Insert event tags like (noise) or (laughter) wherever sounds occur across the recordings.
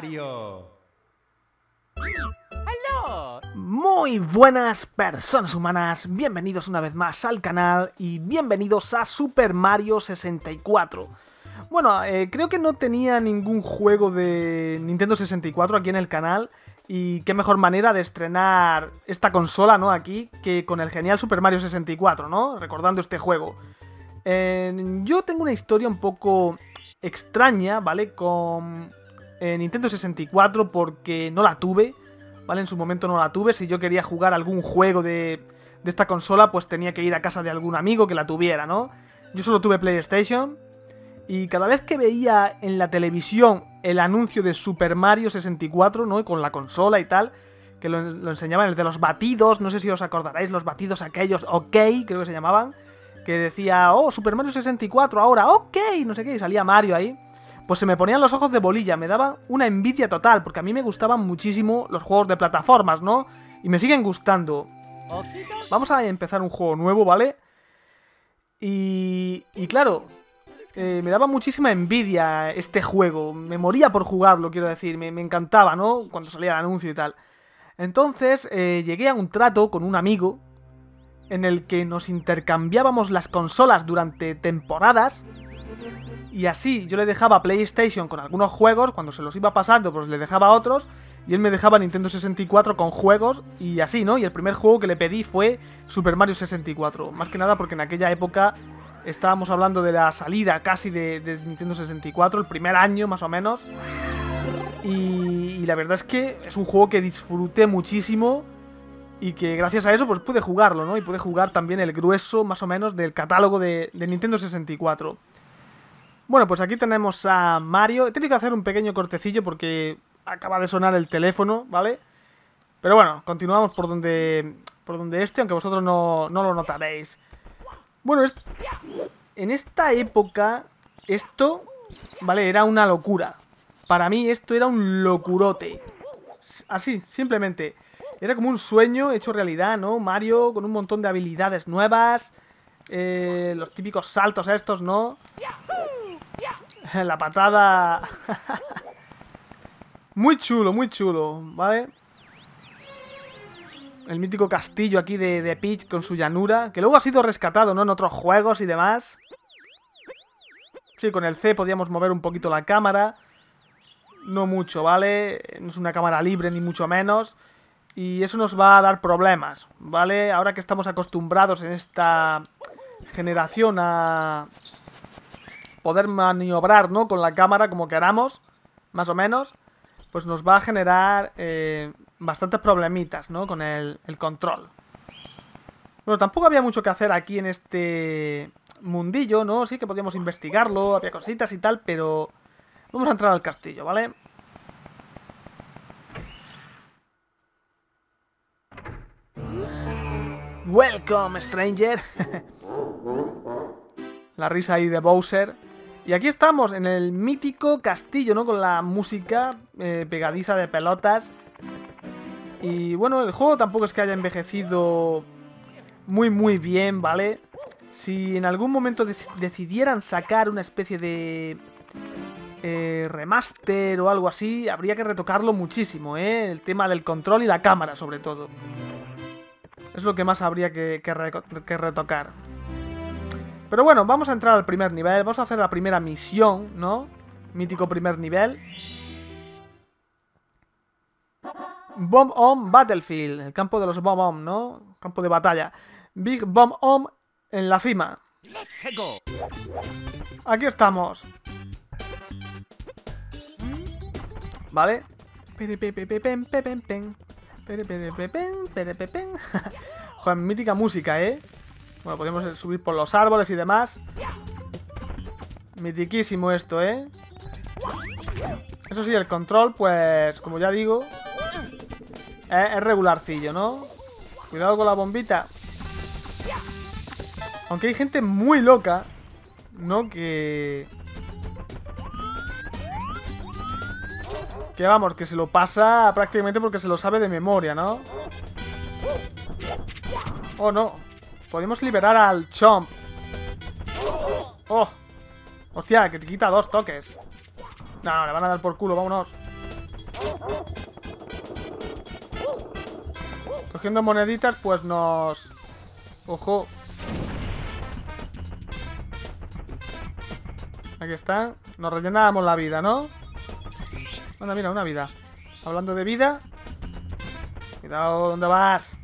Mario. ¡Hola! Muy buenas personas humanas, bienvenidos una vez más al canal y bienvenidos a Super Mario 64. Bueno, eh, creo que no tenía ningún juego de Nintendo 64 aquí en el canal y qué mejor manera de estrenar esta consola, ¿no? Aquí, que con el genial Super Mario 64, ¿no? Recordando este juego. Eh, yo tengo una historia un poco extraña, ¿vale? Con Nintendo 64 porque no la tuve, ¿vale? En su momento no la tuve. Si yo quería jugar algún juego de, de esta consola, pues tenía que ir a casa de algún amigo que la tuviera, ¿no? Yo solo tuve PlayStation y cada vez que veía en la televisión el anuncio de Super Mario 64, ¿no? Con la consola y tal, que lo, lo enseñaban, el de los batidos, no sé si os acordaréis, los batidos aquellos, ok, creo que se llamaban, que decía, oh, Super Mario 64, ahora, ok, no sé qué, y salía Mario ahí. Pues se me ponían los ojos de bolilla, me daba una envidia total, porque a mí me gustaban muchísimo los juegos de plataformas, ¿no? Y me siguen gustando. Vamos a empezar un juego nuevo, ¿vale? Y, y claro, eh, me daba muchísima envidia este juego. Me moría por jugarlo, quiero decir. Me, me encantaba, ¿no? Cuando salía el anuncio y tal. Entonces eh, llegué a un trato con un amigo en el que nos intercambiábamos las consolas durante temporadas. Y así yo le dejaba PlayStation con algunos juegos, cuando se los iba pasando, pues le dejaba otros. Y él me dejaba Nintendo 64 con juegos y así, ¿no? Y el primer juego que le pedí fue Super Mario 64. Más que nada porque en aquella época estábamos hablando de la salida casi de, Nintendo 64, el primer año más o menos. Y, la verdad es que es un juego que disfruté muchísimo y que gracias a eso pues pude jugarlo, ¿no? Y pude jugar también el grueso más o menos del catálogo de Nintendo 64. Bueno, pues aquí tenemos a Mario. He tenido que hacer un pequeño cortecillo porque acaba de sonar el teléfono, ¿vale? Pero bueno, continuamos por donde, por donde este, aunque vosotros no, no lo notaréis. Bueno, es, en esta época esto, ¿vale? Era una locura. Para mí esto era un locurote. Así, simplemente. Era como un sueño hecho realidad, ¿no? Mario con un montón de habilidades nuevas. Eh, los típicos saltos estos, ¿no? (laughs) La patada... (laughs) muy chulo, muy chulo, ¿vale? El mítico castillo aquí de, de, Peach con su llanura. Que luego ha sido rescatado, ¿no? En otros juegos y demás. Sí, con el C podíamos mover un poquito la cámara. No mucho, ¿vale? No es una cámara libre ni mucho menos. Y eso nos va a dar problemas, ¿vale? Ahora que estamos acostumbrados en esta generación a poder maniobrar, ¿no? Con la cámara como queramos, más o menos, pues nos va a generar eh, bastantes problemitas, ¿no? Con el, el, control. Bueno, tampoco había mucho que hacer aquí en este mundillo, ¿no? Sí que podíamos investigarlo, había cositas y tal, pero... Vamos a entrar al castillo, ¿vale? Welcome, stranger. (laughs) la risa ahí de Bowser. Y aquí estamos, en el mítico castillo, ¿no? Con la música eh, pegadiza de pelotas. Y bueno, el juego tampoco es que haya envejecido muy, muy bien, ¿vale? Si en algún momento decidieran sacar una especie de eh, remaster o algo así, habría que retocarlo muchísimo, ¿eh? El tema del control y la cámara, sobre todo. Es lo que más habría que, que, re que retocar. Pero bueno, vamos a entrar al primer nivel. Vamos a hacer la primera misión, ¿no? Mítico primer nivel. Bomb On Battlefield. El campo de los Bomb On, ¿no? Campo de batalla. Big Bomb On en la cima. Aquí estamos. ¿Vale? Joder, mítica música, ¿eh? Bueno, podemos subir por los árboles y demás. Mitiquísimo esto, ¿eh? Eso sí, el control, pues, como ya digo, es, regularcillo, ¿no? Cuidado con la bombita. Aunque hay gente muy loca, ¿no? Que... Que vamos, que se lo pasa prácticamente porque se lo sabe de memoria, ¿no? Oh, no. Podemos liberar al Chomp. ¡Oh! Hostia, que te quita dos toques. No, no, le van a dar por culo, vámonos. Cogiendo moneditas, pues nos... Ojo. Aquí está. Nos rellenábamos la vida, ¿no? Bueno, mira, una vida. Hablando de vida. Cuidado, ¿dónde vas?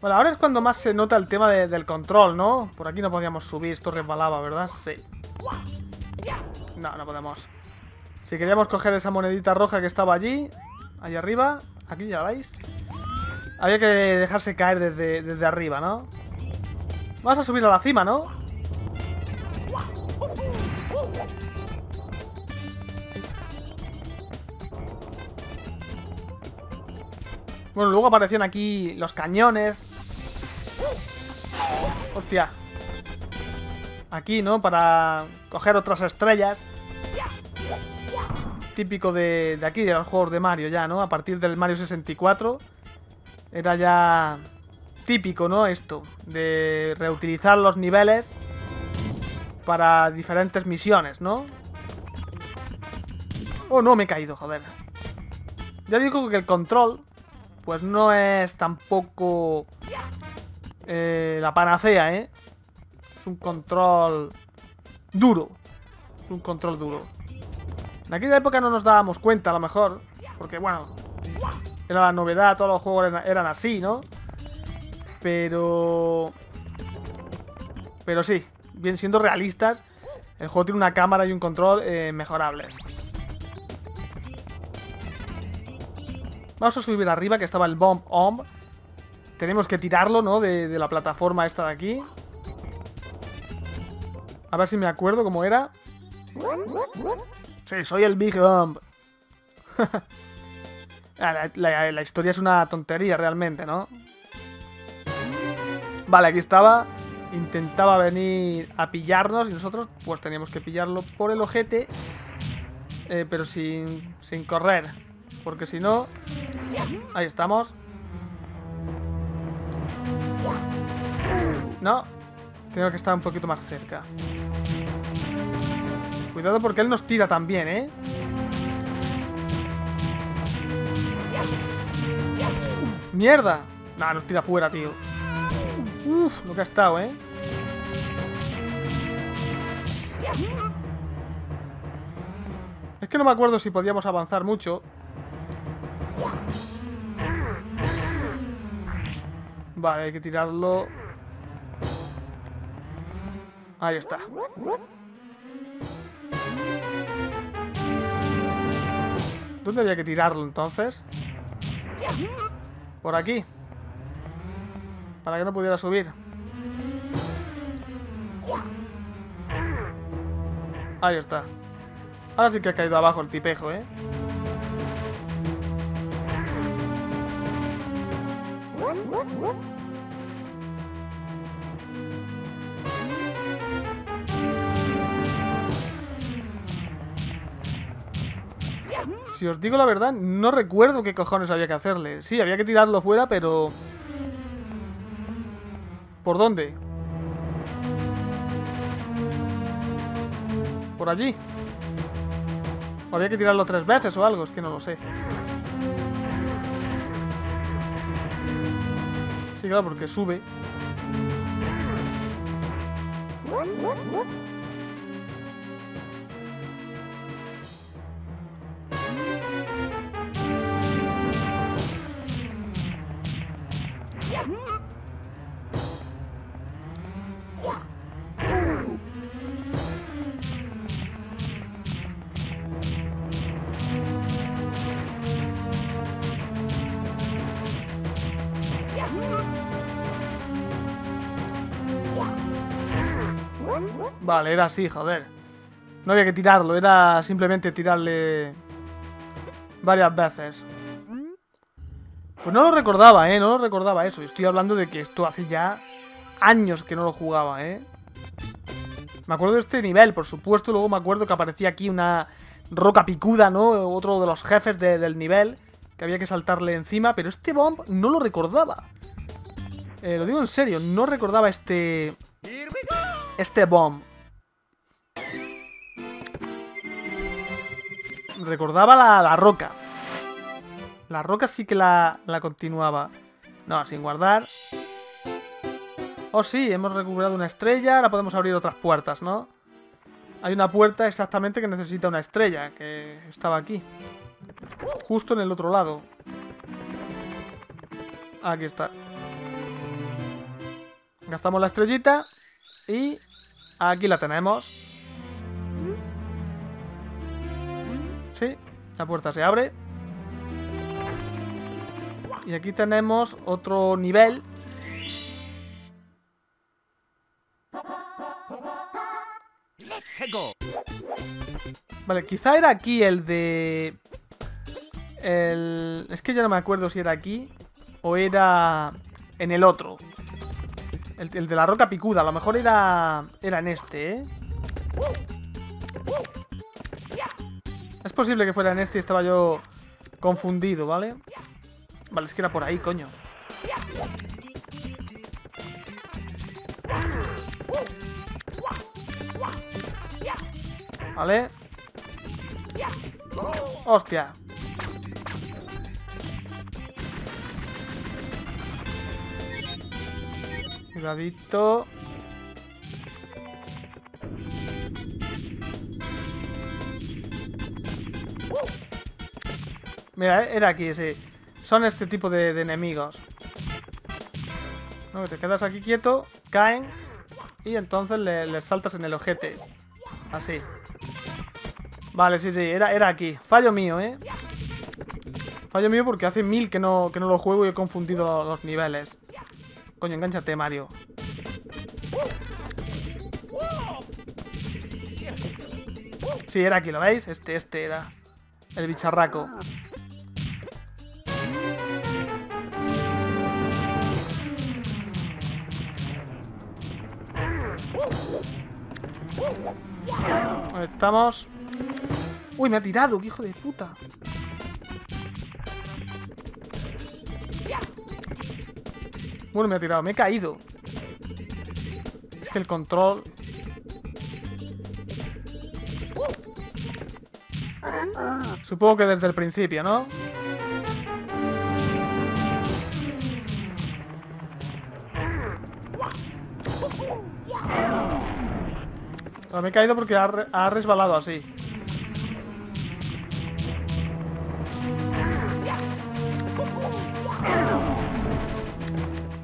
Bueno, ahora es cuando más se nota el tema del control, ¿no? Por aquí no podíamos subir, esto resbalaba, ¿verdad? Sí. No, no podemos. Si queríamos coger esa monedita roja que estaba allí, ahí arriba, aquí ya veis. Había que dejarse caer desde, desde arriba, ¿no? Vamos a subir a la cima, ¿no? Bueno, luego aparecían aquí los cañones. Hostia. Aquí, ¿no? Para coger otras estrellas. Típico de, de aquí, de los juegos de Mario ya, ¿no? A partir del Mario 64 era ya típico, ¿no? Esto, de reutilizar los niveles para diferentes misiones, ¿no? Oh, no, me he caído, joder. Ya digo que el control, pues no es tampoco eh, la panacea, ¿eh? Es un control duro. Es un control duro. En aquella época no nos dábamos cuenta, a lo mejor. Porque, bueno, era la novedad, todos los juegos eran, así, ¿no? Pero... Pero sí, bien siendo realistas, el juego tiene una cámara y un control eh, mejorables. Vamos a subir arriba, que estaba el Bomb Omb. Tenemos que tirarlo, ¿no? De, de, la plataforma esta de aquí. A ver si me acuerdo cómo era. Sí, soy el Big Bomb. (laughs) Ah, la, historia es una tontería realmente, ¿no? Vale, aquí estaba. Intentaba venir a pillarnos y nosotros pues teníamos que pillarlo por el ojete. Eh, pero sin, sin correr. Porque si no... Ahí estamos. No. Tengo que estar un poquito más cerca. Cuidado porque él nos tira también, ¿eh? ¡Mierda! Nah, nos tira fuera, tío. Uf, lo que ha estado, ¿eh? Es que no me acuerdo si podíamos avanzar mucho. Vale, hay que tirarlo. Ahí está. ¿Dónde había que tirarlo entonces? Por aquí. Para que no pudiera subir. Ahí está. Ahora sí que ha caído abajo el tipejo, ¿eh? Si os digo la verdad, no recuerdo qué cojones había que hacerle. Sí, había que tirarlo fuera, pero... ¿Por dónde? ¿Por allí? ¿O había que tirarlo tres veces o algo? Es que no lo sé. Sí, claro, porque sube. Vale, era así, joder. No había que tirarlo, era simplemente tirarle varias veces. Pues no lo recordaba, ¿eh? No lo recordaba eso. Estoy hablando de que esto hace ya años que no lo jugaba, ¿eh? Me acuerdo de este nivel, por supuesto. Luego me acuerdo que aparecía aquí una roca picuda, ¿no? Otro de los jefes del nivel. Que había que saltarle encima. Pero este bomb no lo recordaba. Eh, lo digo en serio, no recordaba este... Este bomb. Recordaba la, la roca. La roca sí que la, la continuaba. No, sin guardar. Oh, sí, hemos recuperado una estrella. Ahora podemos abrir otras puertas, ¿no? Hay una puerta exactamente que necesita una estrella, que estaba aquí. Justo en el otro lado. Aquí está. Gastamos la estrellita. Y aquí la tenemos. La puerta se abre. Y aquí tenemos otro nivel. Vale, quizá era aquí el de... El... Es que ya no me acuerdo si era aquí o era en el otro. El, el de la roca picuda, a lo mejor era, era en este, ¿eh? Es posible que fuera en este y estaba yo confundido, ¿vale? Vale, es que era por ahí, coño. Vale. Hostia. Cuidadito. Mira, era aquí, sí. Son este tipo de, enemigos. No, te quedas aquí quieto, caen y entonces les le saltas en el ojete. Así. Vale, sí, sí, era, era aquí. Fallo mío, ¿eh? Fallo mío porque hace mil que no, que no lo juego y he confundido los niveles. Coño, enganchate, Mario. Sí, era aquí, ¿lo veis? Este, este era. El bicharraco. Estamos. Uy, me ha tirado, qué hijo de puta. Bueno, me ha tirado, me he caído. Es que el control... Supongo que desde el principio, ¿no? Me he caído porque ha, resbalado así.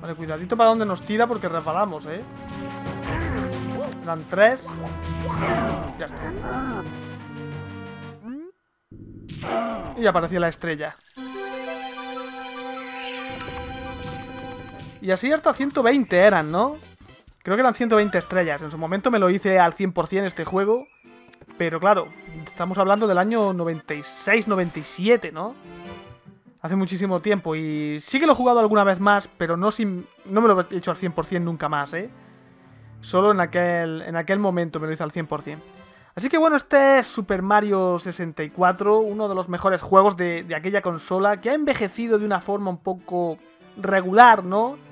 Vale, cuidadito para donde nos tira porque resbalamos, ¿eh? Dan tres. Ya está. Y apareció la estrella. Y así hasta 120 eran, ¿no? Creo que eran 120 estrellas. En su momento me lo hice al 100% este juego. Pero claro, estamos hablando del año 96-97, ¿no? Hace muchísimo tiempo. Y sí que lo he jugado alguna vez más, pero no, sin, no me lo he hecho al 100% nunca más, ¿eh? Solo en aquel, en aquel momento me lo hice al 100%. Así que bueno, este es Super Mario 64, uno de los mejores juegos de, de aquella consola, que ha envejecido de una forma un poco regular, ¿no?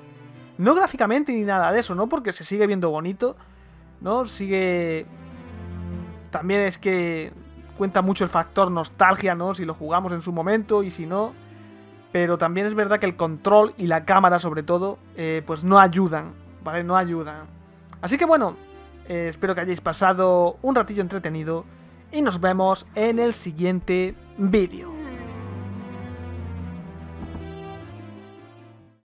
No gráficamente ni nada de eso, ¿no? Porque se sigue viendo bonito, ¿no? Sigue... También es que cuenta mucho el factor nostalgia, ¿no? Si lo jugamos en su momento y si no. Pero también es verdad que el control y la cámara, sobre todo, eh, pues no ayudan, ¿vale? No ayudan. Así que bueno, eh, espero que hayáis pasado un ratillo entretenido y nos vemos en el siguiente vídeo.